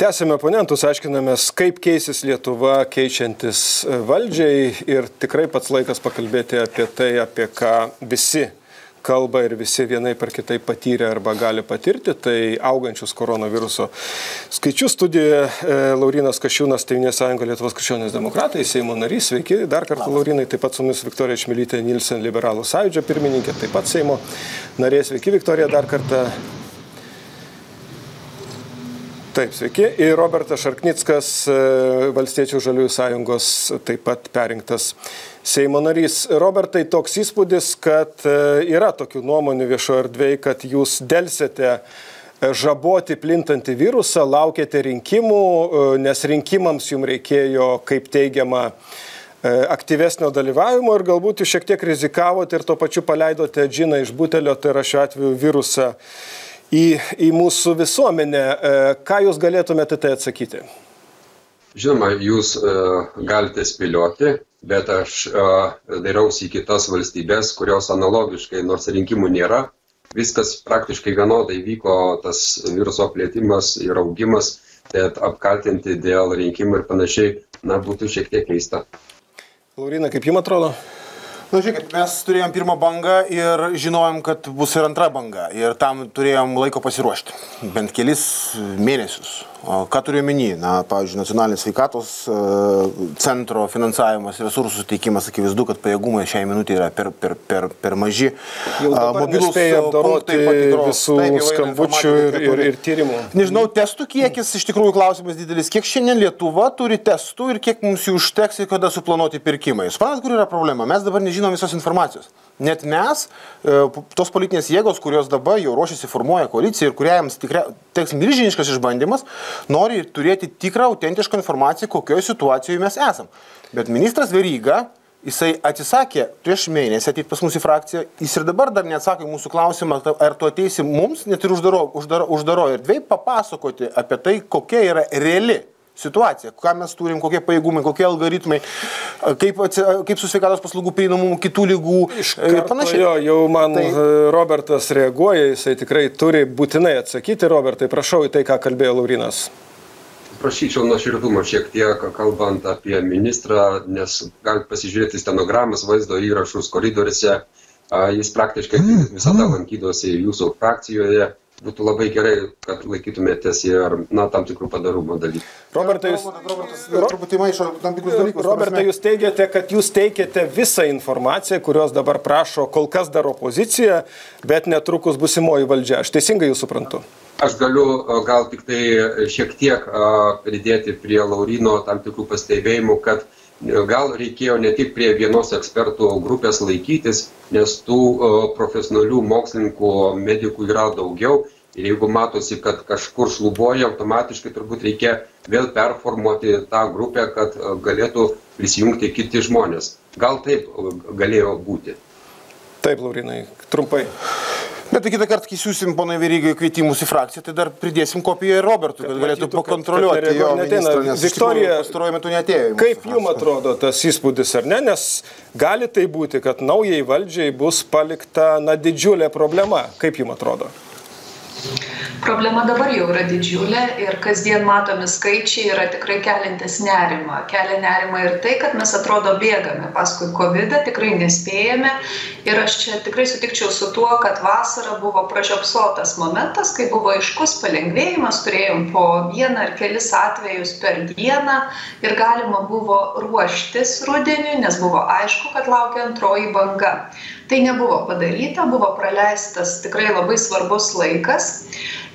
Tęsime oponentus, aiškinamės, kaip keisis Lietuva keičiantis valdžiai ir tikrai pats laikas pakalbėti apie tai, apie ką visi kalba ir visi vienai par kitai patyrė arba gali patirti, tai augančius koronaviruso skaičius studijoje e, Laurinas Kašiūnas, Tevinės sąjunga Lietuvos krikščionės demokratai, Seimo narys, sveiki, dar kartą Laurinai, taip pat su mumis Viktorija Čmilytė Nilsen, liberalų sąjūdžio pirmininkė, taip pat Seimo narė, sveiki Viktorija, dar kartą Taip, sveiki. Ir Robertas Šarknickas, e, Valstiečių žaliųjų sąjungos, taip pat perinktas Seimo narys. Robertai, toks įspūdis, kad e, yra tokių nuomonių viešo erdvėje, kad jūs dėlsite e, žaboti plintantį virusą, laukėte rinkimų, nes rinkimams jums reikėjo, kaip teigiama, aktyvesnio dalyvavimo ir galbūt jūs šiek tiek rizikavote ir tuo pačiu paleidote džiną iš butelio, tai yra šiuo atveju virusą į, į mūsų visuomenę. E, ką jūs galėtumėte tai atsakyti? Žinoma, jūs uh, galite spėlioti, bet aš uh, dairausi į kitas valstybės, kurios analogiškai, nors rinkimų nėra, viskas praktiškai vienodai vyko, tas viruso plėtimas ir augimas, bet apkaltinti dėl rinkimų ir panašiai, na, būtų šiek tiek keista. Laurina, kaip jums atrodo? Na, žiūrėkit, mes turėjom pirmą bangą ir žinojom, kad bus ir antra banga. Ir tam turėjom laiko pasiruošti. Bent kelis mėnesius. Ką turiu menį? Na, pavyzdžiui, nacionalinis sveikatos e, centro finansavimas, resursų suteikimas, akivaizdu, kad pajėgumai šiai minutė yra per, per, per, per maži. Mobilus patikros. Visų taip, skambučių ir, ir, ir tyrimų. Nežinau, testų kiekis iš tikrųjų klausimas didelis. Kiek šiandien Lietuva turi testų ir kiek mums jų užteks ir kada suplanuoti pirkimai. Suprantat, kur yra problema? Mes dabar nežinom visos informacijos. Net mes, e, tos politinės jėgos, kurios dabar jau ruošiasi formuoja koaliciją ir kuriams tikrai teks milžiniškas išbandymas, nori turėti tikrą, autentišką informaciją, kokioje situacijoje mes esam. Bet ministras Veryga, jisai atsisakė prieš mėnesį ateit pas mus į frakciją, jis ir dabar dar neatsako į mūsų klausimą, ar tu ateisi mums, net ir uždaro, uždaro, uždaro erdvėj, papasakoti apie tai, kokia yra reali situacija, ką mes turim, kokie pajėgumai, kokie algoritmai, kaip, kaip su sveikatos paslaugų prieinamumu kitų lygų ir panašiai. Jo, jau man tai... Robertas reaguoja, jisai tikrai turi būtinai atsakyti. Robertai, prašau į tai, ką kalbėjo Laurinas. Prašyčiau nuoširdumo šiek tiek, kalbant apie ministrą, nes galite pasižiūrėti stenogramas, vaizdo įrašus koridoriuose. Jis praktiškai visada lankydosi jūsų frakcijoje būtų labai gerai, kad laikytumėtės ir, na, tam tikrų padarumo dalykų. Robertai, jūs, Robertas, truputį maišo tam tikrus dalykus. Robertai, jūs teigiate, kad jūs teikiate visą informaciją, kurios dabar prašo kol kas dar opozicija, bet netrukus busimoji valdžia. Aš teisingai jūs suprantu. Aš galiu gal tik tai šiek tiek pridėti prie Laurino tam tikrų pastebėjimų, kad uh, gal reikėjo ne tik prie vienos ekspertų grupės laikytis, nes tų profesionalių mokslininkų, medikų yra daugiau. Ir jeigu matosi, kad kažkur šlubuoja, automatiškai turbūt reikia vėl performuoti tą grupę, kad galėtų prisijungti kiti žmonės. Gal taip galėjo būti. Taip, Laurinai, trumpai. Bet tai kitą kartą, kai siūsim ponai Verygai kvietimus į frakciją, tai dar pridėsim kopiją ir Robertui, kad, kad galėtų matytų, pakontroliuoti kad, kad jo ministrą, nes Viktorija pastaruoju metu netėjo. Kaip jums atrodo tas įspūdis, ar ne? Nes gali tai būti, kad naujai valdžiai bus palikta na, didžiulė problema. Kaip jums atrodo? Problema dabar jau yra didžiulė ir kasdien matomi skaičiai yra tikrai keliantis nerimą. Kelia nerimą ir tai, kad mes atrodo bėgame paskui COVID, tikrai nespėjame. Ir aš čia tikrai sutikčiau su tuo, kad vasara buvo pražiopsotas momentas, kai buvo aiškus palengvėjimas, turėjom po vieną ar kelis atvejus per dieną ir galima buvo ruoštis rudeniu, nes buvo aišku, kad laukia antroji banga. Tai nebuvo padaryta, buvo praleistas tikrai labai svarbus laikas.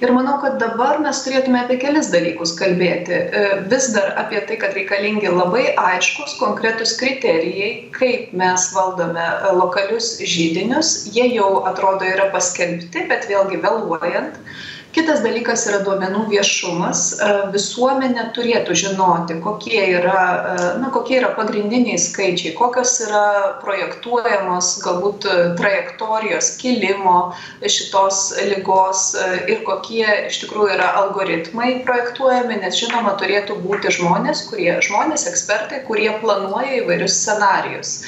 Ir manau, kad dabar mes turėtume apie kelis dalykus kalbėti. E, vis dar apie tai, kad reikalingi labai aiškus, konkretus kriterijai, kaip mes valdome e, lokalius žydinius. Jie jau atrodo yra paskelbti, bet vėlgi vėluojant kitas dalykas yra duomenų viešumas e, visuomenė turėtų žinoti kokie yra e, na kokie yra pagrindiniai skaičiai kokios yra projektuojamos galbūt trajektorijos kilimo šitos ligos e, ir kokie iš tikrųjų yra algoritmai projektuojami nes žinoma turėtų būti žmonės kurie žmonės ekspertai kurie planuoja įvairius scenarijus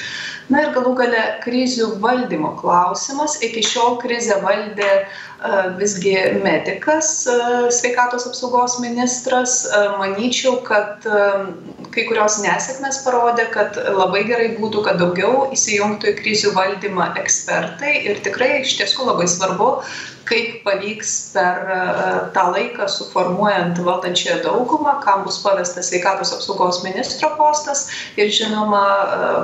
Na ir galų gale krizių valdymo klausimas. Iki šiol krizę valdė visgi medikas, sveikatos apsaugos ministras. Manyčiau, kad kai kurios nesėkmės parodė, kad labai gerai būtų, kad daugiau įsijungtų į krizių valdymą ekspertai ir tikrai iš tiesų labai svarbu, kaip pavyks per tą laiką suformuojant valdančiąją daugumą, kam bus pavestas sveikatos apsaugos ministro postas ir žinoma,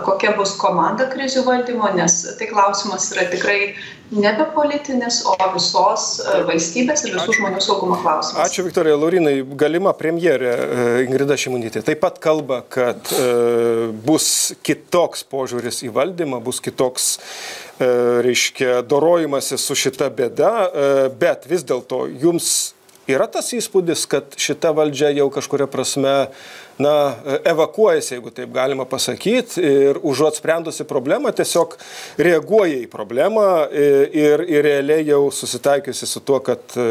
kokia bus komanda krizių valdymo, nes tai klausimas yra tikrai nebe politinis, o visos e, valstybės ir visų Ačiū. žmonių saugumo klausimas. Ačiū, Viktorija Laurinai. Galima premjerė e, Ingrida Šimonytė taip pat kalba, kad e, bus kitoks požiūris į valdymą, bus kitoks, e, reiškia, dorojimasis su šita bėda, e, bet vis dėlto jums yra tas įspūdis, kad šita valdžia jau kažkuria prasme na, evakuojasi, jeigu taip galima pasakyti, ir užuot sprendusi problemą, tiesiog reaguoja į problemą ir, ir realiai jau susitaikiusi su tuo, kad e,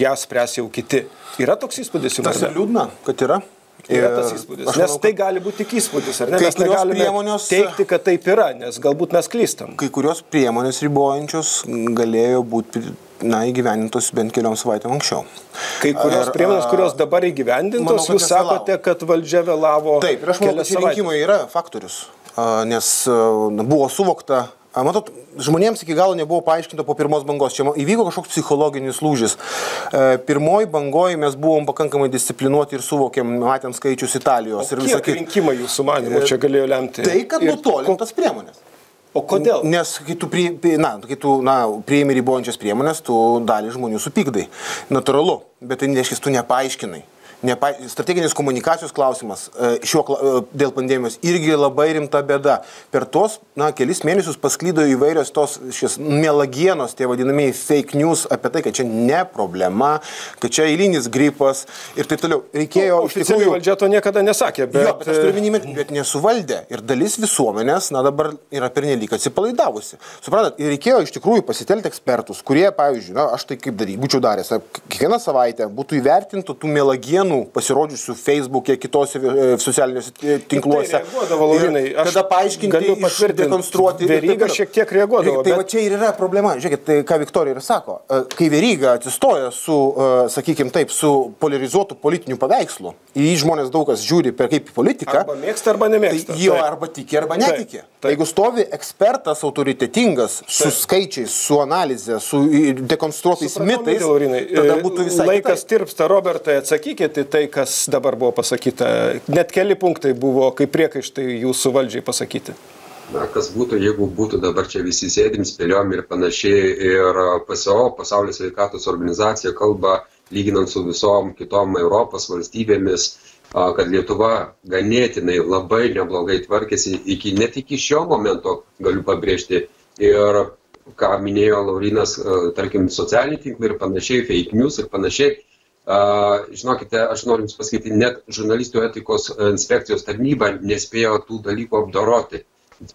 ją spręs jau kiti. Yra toks įspūdis jums? Tas ir liūdna, kad yra. Yra tas įspūdis. Aš nes manau, tai gali būti tik įspūdis, ar ne? Mes negalime priemonės, teikti, kad taip yra, nes galbūt mes klystam. Kai kurios priemonės ribojančios galėjo būti na, įgyvendintos bent keliom savaitėm anksčiau. Kai kurios ar, priemonės, kurios dabar įgyvendintos, manau, jūs sakote, kad valdžia vėlavo. Taip, ir aš manau, kad rinkimai yra faktorius, nes buvo suvokta Matot, žmonėms iki galo nebuvo paaiškinta po pirmos bangos. Čia įvyko kažkoks psichologinis lūžis. E, pirmoji bangoji mes buvom pakankamai disciplinuoti ir suvokėm, matėm skaičius Italijos. O ir visą kitą. rinkimai jūsų manimo čia galėjo lemti? Tai, kad nutolintas priemonės. O kodėl? Nes kai tu, prie, na, kai tu na, prieimi ribojančias priemonės, tu dalį žmonių supykdai. Natūralu, bet tai nereiškia, tu nepaaiškinai nepa, strateginės komunikacijos klausimas e, šiuo, e, dėl pandemijos irgi labai rimta bėda. Per tos, na, kelis mėnesius pasklydo įvairios tos šis melagienos, tie vadinamieji fake news apie tai, kad čia ne problema, kad čia eilinis gripas ir taip toliau. Reikėjo... Oficialiai tikrųjų, valdžia to niekada nesakė, bet... Jo, bet minimį, bet nesuvaldė. Ir dalis visuomenės, na, dabar yra pernelyg atsipalaidavusi. Suprantat, ir reikėjo iš tikrųjų pasitelkti ekspertus, kurie, pavyzdžiui, na, aš tai kaip daryti, būčiau daręs, kiekvieną savaitę būtų įvertintų tų melagienų naujienų pasirodžiusių Facebook'e, kitose e, socialiniuose e, tinkluose. Tai tada paaiškinti, dekonstruoti. Veryga šiek tiek reaguodavo. Tai bet... va čia ir yra problema. Žiūrėkit, tai ką Viktorija ir sako. E, kai Veryga atsistoja su, sakykime taip, su polarizuotu politiniu paveikslu, į jį žmonės daug kas žiūri per kaip politiką. Arba mėgsta, arba nemėgsta. Tai jo arba tiki, arba netiki. Taip. Taip. Jeigu stovi ekspertas autoritetingas, su taip. skaičiais, su analize, su dekonstruotais Supratau, mitais, Laurinai, tada būtų visai laikas kitaip. tirpsta, Robertai, atsakykite tai, kas dabar buvo pasakyta. Net keli punktai buvo kaip priekaištai jūsų valdžiai pasakyti. Na, kas būtų, jeigu būtų dabar čia visi sėdim, spėliom ir panašiai. Ir PSO, Pasaulio sveikatos organizacija, kalba, lyginant su visom kitom Europos valstybėmis, kad Lietuva ganėtinai labai neblogai tvarkėsi iki net iki šio momento, galiu pabrėžti. Ir ką minėjo Laurinas, tarkim, socialiniai tinklai ir panašiai, fake news ir panašiai, Žinokite, aš noriu Jums pasakyti, net žurnalistų etikos inspekcijos tarnyba nespėjo tų dalykų apdoroti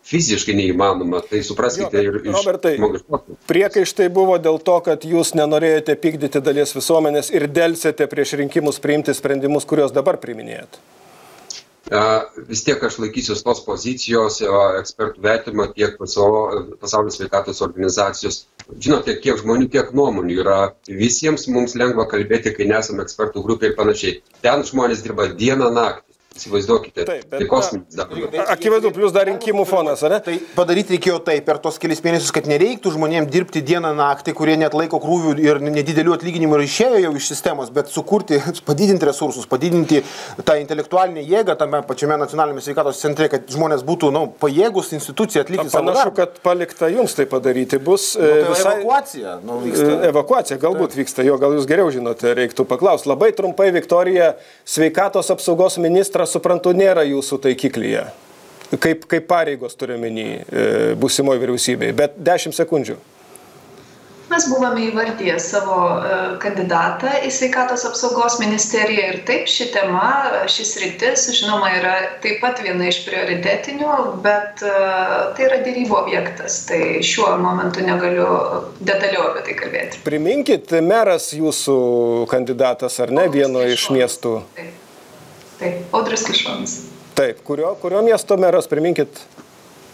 fiziškai neįmanoma, tai supraskite jo, ir iš Robertai, priekaištai buvo dėl to, kad jūs nenorėjote pykdyti dalies visuomenės ir dėlsėte prieš rinkimus priimti sprendimus, kuriuos dabar priminėjat. Vis tiek aš laikysiu tos pozicijos ekspertų vertimo tiek pasaulio sveikatos organizacijos. Žinote, kiek žmonių, kiek nuomonių yra. Visiems mums lengva kalbėti, kai nesame ekspertų grupė ir panašiai. Ten žmonės dirba dieną naktį. Įsivaizduokite, taip, bet, tai kosminis darbas. Akivaizdu, plus dar rinkimų fonas, ar ne? Tai padaryti reikėjo taip per tos kelias mėnesius, kad nereiktų žmonėms dirbti dieną naktį, kurie net laiko krūvių ir nedidelių atlyginimų ir išėjo jau iš sistemos, bet sukurti, padidinti resursus, padidinti tą intelektualinę jėgą tame pačiame nacionalinėme sveikatos centre, kad žmonės būtų nu, pajėgus institucija atlikti savo darbą. Panašu, kad palikta jums tai padaryti bus nu, tai visai... evakuacija. Nu, vyksta. Evakuacija galbūt taip. vyksta, jo gal jūs geriau žinote, reiktų paklausti. Labai trumpai, Viktorija, sveikatos apsaugos ministras ministras, suprantu, nėra jūsų taikiklyje. Kaip, kaip pareigos turiu menį e, būsimoje vyriausybėje, bet 10 sekundžių. Mes buvome įvardyję savo e, kandidatą į sveikatos apsaugos ministeriją ir taip ši tema, šis rytis, žinoma, yra taip pat viena iš prioritetinių, bet e, tai yra dėrybų objektas, tai šiuo momentu negaliu detaliau apie tai kalbėti. Priminkit, meras jūsų kandidatas ar ne, vieno iš miestų? Taip. Taip, Audras Kišonis. Taip, kurio, kurio miesto meras, priminkit?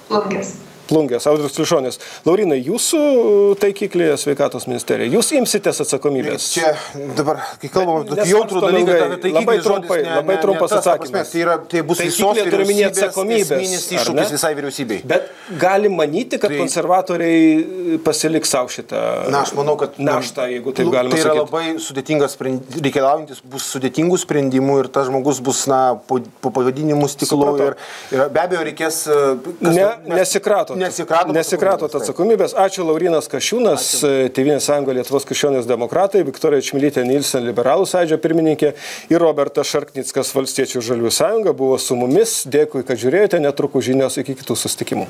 Plungės. Plungės, Audrius Klišonis. Laurinai, jūsų taikiklėje sveikatos ministerija, jūs imsitės atsakomybės? Čia dabar, kai kalbam apie tokį jautrų dalyką, tai labai trumpai, ne- labai ne- trumpas ne ta atsakymas. Tai, yra, tai bus visos vyriausybės atsakomybės, iššūkis ne? visai vyriausybei. Bet gali manyti, kad Tai- konservatoriai pasiliks savo šitą Na, aš manau, kad naštą, jeigu taip nu, galima tai yra sakyti. labai sudėtingas, reikalaujantis bus sudėtingų sprendimų ir tas žmogus bus, na, po, po pavadinimų Supratau. ir, ir be abejo reikės... e, kas- Ne, mes- nesikratot. Nesikratot. Nesikratot atsakomybės. Ačiū Laurinas Kašiūnas, Tevinės sąjunga Lietuvos krikščionės demokratai, Viktorija Čmilytė Nilsen, liberalų sąjūdžio pirmininkė ir Robertas Šarknickas, valstiečių žaliųjų sąjunga buvo su mumis. Dėkui, kad žiūrėjote, netrukus žinios iki kitų sustikimų.